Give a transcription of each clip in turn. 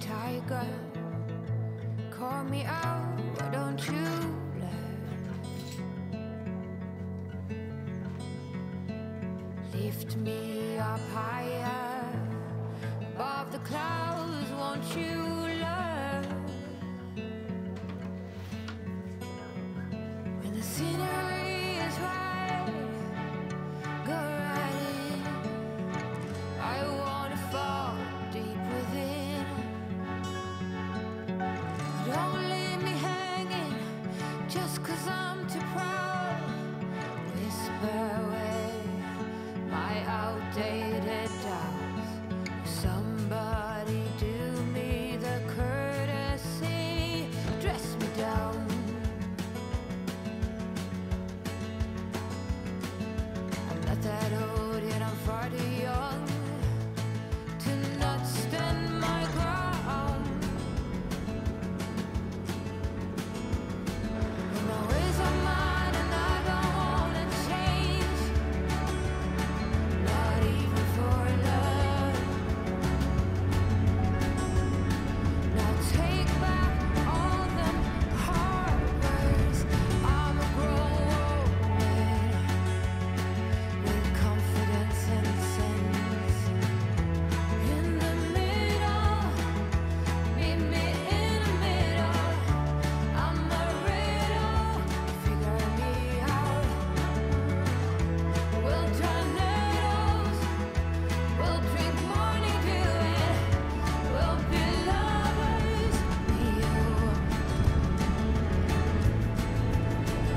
tiger. Call me out,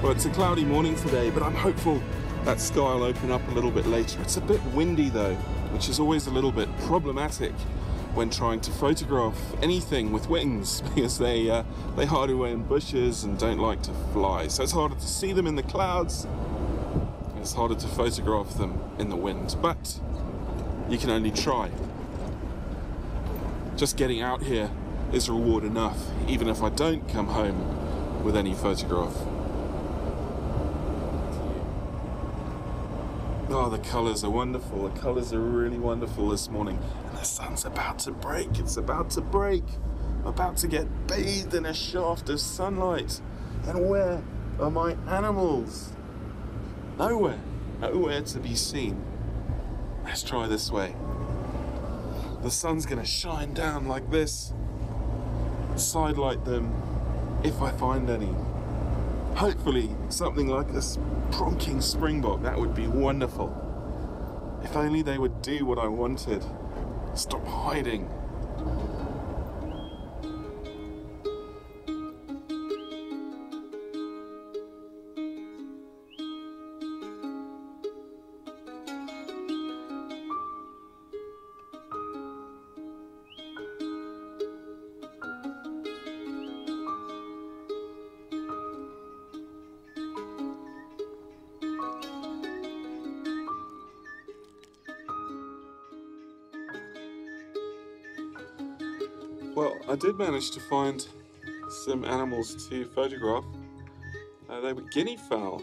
Well, it's a cloudy morning today, but I'm hopeful that sky will open up a little bit later. It's a bit windy though, which is always a little bit problematic when trying to photograph anything with wings because they uh, they hide away in bushes and don't like to fly. So it's harder to see them in the clouds. It's harder to photograph them in the wind, but you can only try. Just getting out here is reward enough, even if I don't come home with any photograph. Oh, the colours are wonderful. The colours are really wonderful this morning. And the sun's about to break. It's about to break. I'm about to get bathed in a shaft of sunlight. And where are my animals? Nowhere. Nowhere to be seen. Let's try this way. The sun's going to shine down like this. Sidelight them if I find any. Hopefully, something like a s- pronking springbok. That would be wonderful. If only they would do what I wanted. Stop hiding. Well, I did manage to find some animals to photograph. Uh, they were guinea fowl,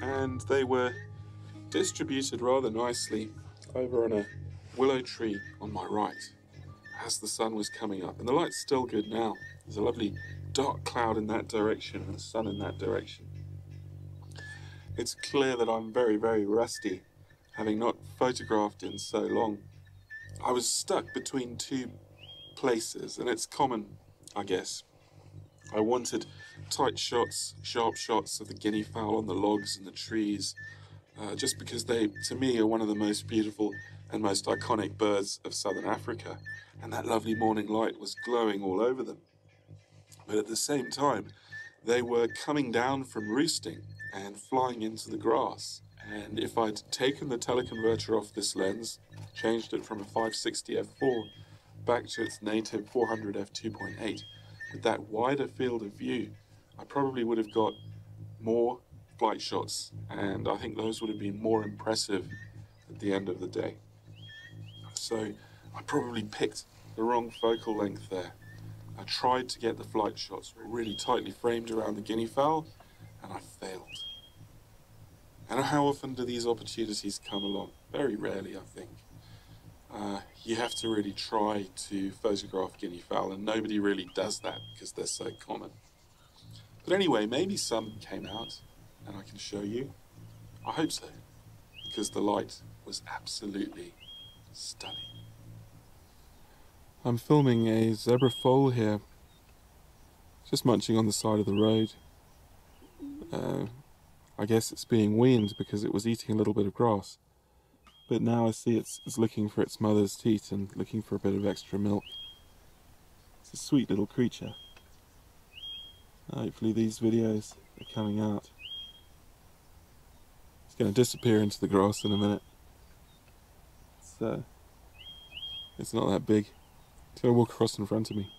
and they were distributed rather nicely over on a willow tree on my right as the sun was coming up. And the light's still good now. There's a lovely dark cloud in that direction and the sun in that direction. It's clear that I'm very, very rusty, having not photographed in so long. I was stuck between two places, and it's common, I guess. I wanted tight shots, sharp shots of the guinea fowl on the logs and the trees, uh, just because they, to me, are one of the most beautiful and most iconic birds of southern Africa, and that lovely morning light was glowing all over them. But at the same time, they were coming down from roosting and flying into the grass. And if I'd taken the teleconverter off this lens, changed it from a 560 f4 back to its native 400 f2.8, with that wider field of view, I probably would have got more flight shots, and I think those would have been more impressive at the end of the day. So I probably picked the wrong focal length there. I tried to get the flight shots really tightly framed around the guinea fowl, and I failed. And how often do these opportunities come along? Very rarely, I think. Uh, you have to really try to photograph guinea fowl, and nobody really does that because they're so common. But anyway, maybe some came out and I can show you. I hope so, because the light was absolutely stunning. I'm filming a zebra foal here, just munching on the side of the road. Uh, I guess it's being weaned because it was eating a little bit of grass. But now I see it's, it's looking for its mother's teat and looking for a bit of extra milk. It's a sweet little creature. Hopefully these videos are coming out. It's going to disappear into the grass in a minute. It's, uh, it's not that big. It's going to walk across in front of me.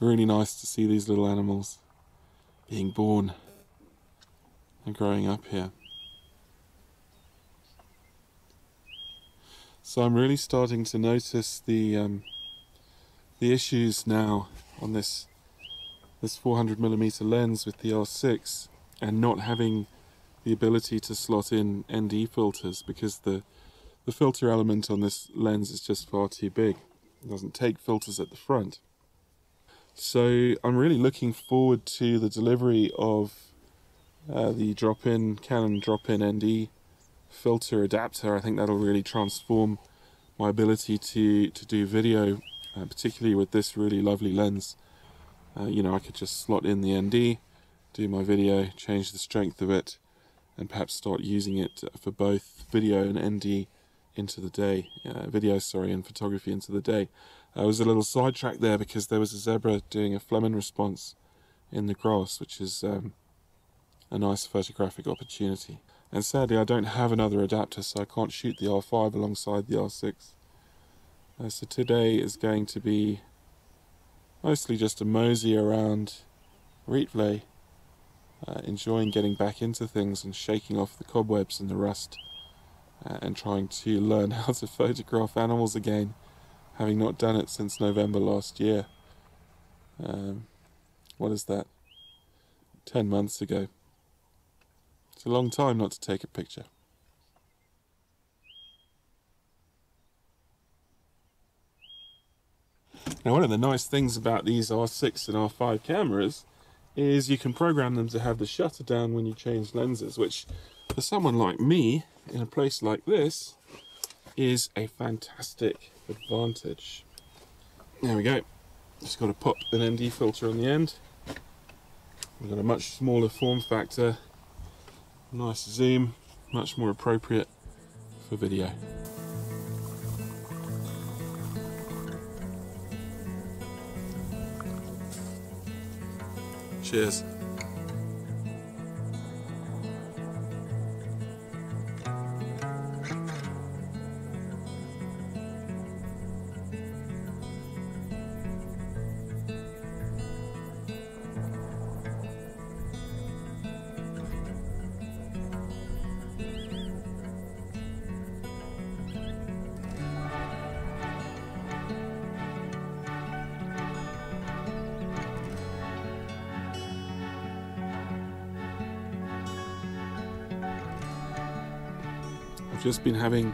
Really nice to see these little animals being born and growing up here. So I'm really starting to notice the um, the issues now on this this 400 millimeter lens with the R6 and not having the ability to slot in ND filters because the the filter element on this lens is just far too big. It doesn't take filters at the front. So I'm really looking forward to the delivery of uh, the drop-in Canon drop-in ND filter adapter. I think that'll really transform my ability to to do video, uh, particularly with this really lovely lens. Uh, you know, I could just slot in the ND, do my video, change the strength of it, and perhaps start using it for both video and ND into the day. Uh, video, sorry, and photography into the day. I was a little sidetracked there because there was a zebra doing a flehmen response in the grass, which is um, a nice photographic opportunity. And sadly, I don't have another adapter, so I can't shoot the R5 alongside the R6. Uh, so today is going to be mostly just a mosey around Rietvlei, uh, enjoying getting back into things and shaking off the cobwebs and the rust, uh, and trying to learn how to photograph animals again, having not done it since November last year. Um, what is that? Ten months ago. It's a long time not to take a picture. Now, one of the nice things about these R6 and R5 cameras is you can program them to have the shutter down when you change lenses, which for someone like me in a place like this is a fantastic advantage. There we go. Just got to pop an ND filter on the end. We've got a much smaller form factor, nice zoom, much more appropriate for video. Cheers. I've just been having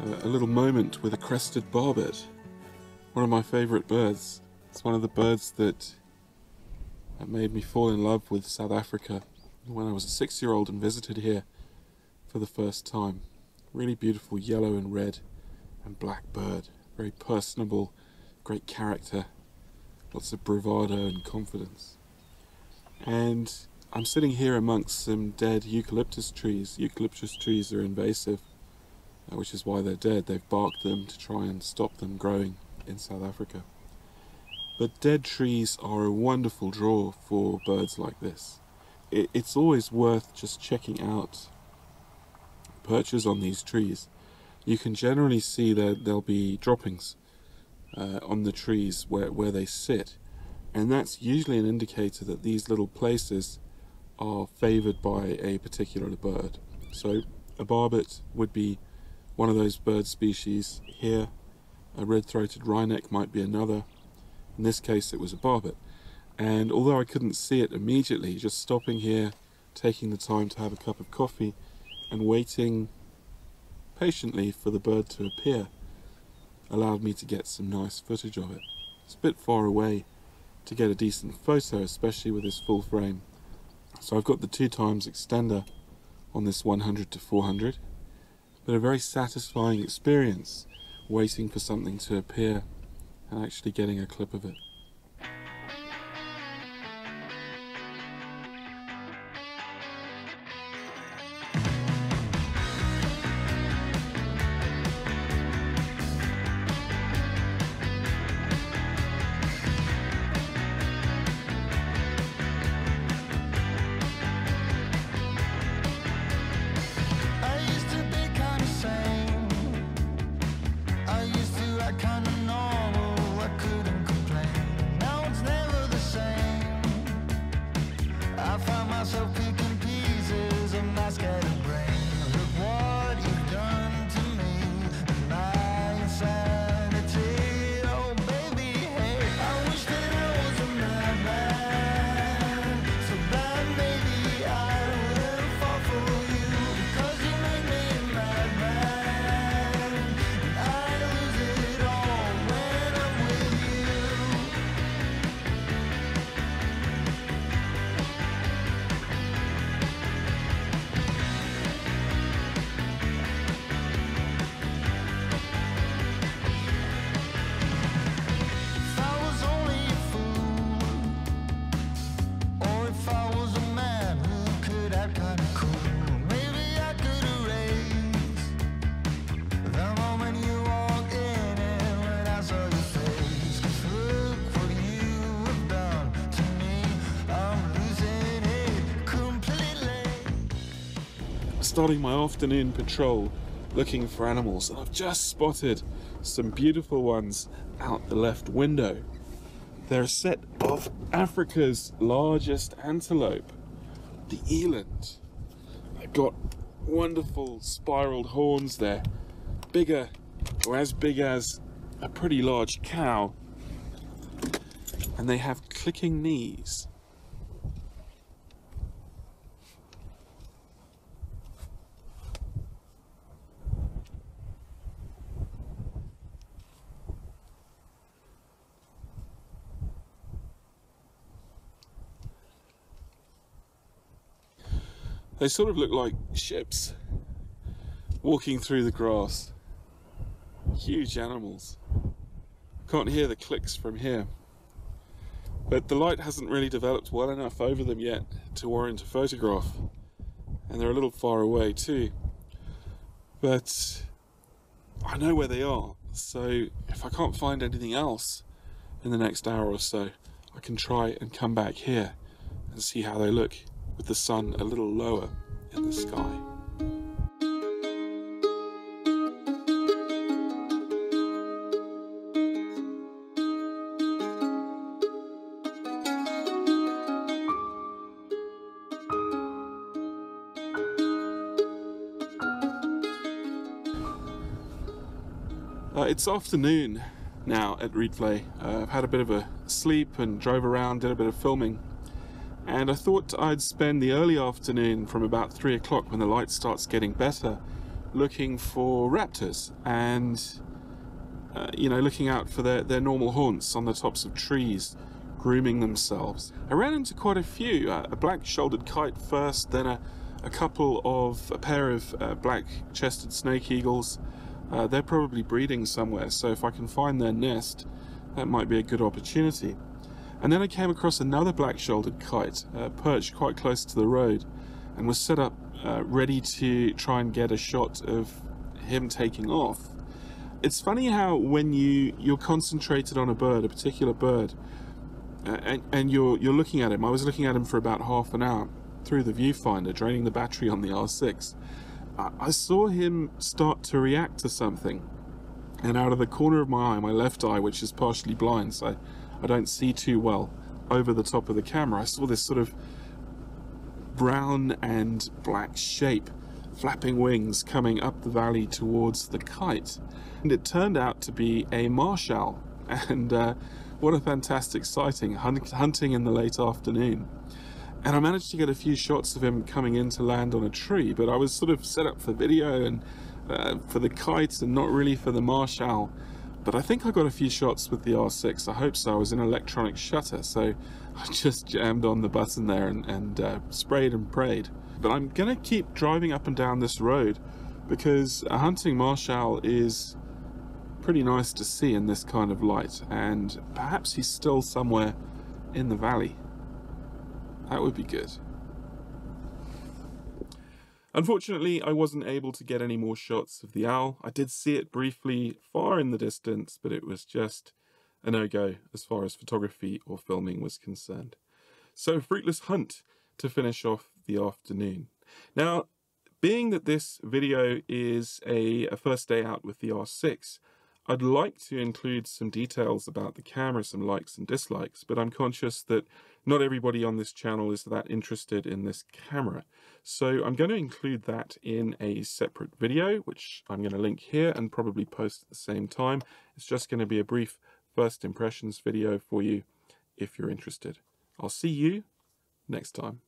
a, a little moment with a crested barbet, one of my favourite birds. It's one of the birds that made me fall in love with South Africa when I was a six year old and visited here for the first time. Really beautiful yellow and red and black bird. Very personable, great character, lots of bravado and confidence. And I'm sitting here amongst some dead eucalyptus trees. Eucalyptus trees are invasive, uh, which is why they're dead. They've barked them to try and stop them growing in South Africa. But dead trees are a wonderful draw for birds like this. It's always worth just checking out perches on these trees. You can generally see that there'll be droppings uh, on the trees where, where they sit. And that's usually an indicator that these little places are favoured by a particular bird. So a barbet would be one of those bird species here. A red-throated wryneck might be another. In this case it was a barbet. And although I couldn't see it immediately, just stopping here, taking the time to have a cup of coffee and waiting patiently for the bird to appear allowed me to get some nice footage of it. It's a bit far away to get a decent photo, especially with this full frame. So I've got the two times extender on this 100 to 400, but a very satisfying experience waiting for something to appear and actually getting a clip of it. Starting my afternoon patrol looking for animals and I've just spotted some beautiful ones out the left window. They're a set of Africa's largest antelope, the eland. They've got wonderful spiraled horns there, bigger or as big as a pretty large cow, and they have clicking knees. They sort of look like ships walking through the grass. Huge animals. Can't hear the clicks from here. But the light hasn't really developed well enough over them yet to warrant a photograph. And they're a little far away too. But I know where they are, so if I can't find anything else in the next hour or so, I can try and come back here and see how they look with the sun a little lower in the sky. Uh, it's afternoon now at Rietvlei. Uh, I've had a bit of a sleep and drove around, did a bit of filming. And I thought I'd spend the early afternoon from about three o'clock when the light starts getting better looking for raptors and, uh, you know, looking out for their, their normal haunts on the tops of trees, grooming themselves. I ran into quite a few uh, a black shouldered kite first, then a, a couple of, a pair of uh, black chested snake eagles. Uh, they're probably breeding somewhere, so if I can find their nest, that might be a good opportunity. And then I came across another black shouldered kite uh, perched quite close to the road and was set up uh, ready to try and get a shot of him taking off. It's funny how when you, you're concentrated on a bird, a particular bird, uh, and, and you're, you're looking at him, I was looking at him for about half an hour through the viewfinder, draining the battery on the R6. I- I saw him start to react to something. And out of the corner of my eye, my left eye, which is partially blind, so I don't see too well over the top of the camera, I saw this sort of brown and black shape, flapping wings coming up the valley towards the kite. And it turned out to be a marsh owl. And uh, what a fantastic sighting, hunt- hunting in the late afternoon. And I managed to get a few shots of him coming in to land on a tree, but I was sort of set up for video and uh, for the kites and not really for the marsh owl. But I think I got a few shots with the R6. I hope so. I was in electronic shutter, so I just jammed on the button there and, and uh, sprayed and prayed. But I'm going to keep driving up and down this road because a hunting marsh owl is pretty nice to see in this kind of light. And perhaps he's still somewhere in the valley. That would be good. Unfortunately, I wasn't able to get any more shots of the owl. I did see it briefly far in the distance, but it was just a no-go as far as photography or filming was concerned. So fruitless hunt to finish off the afternoon. Now, being that this video is a, a first day out with the R6, I'd like to include some details about the camera, some likes and dislikes, but I'm conscious that not everybody on this channel is that interested in this camera. So I'm going to include that in a separate video, which I'm going to link here and probably post at the same time. It's just going to be a brief first impressions video for you if you're interested. I'll see you next time.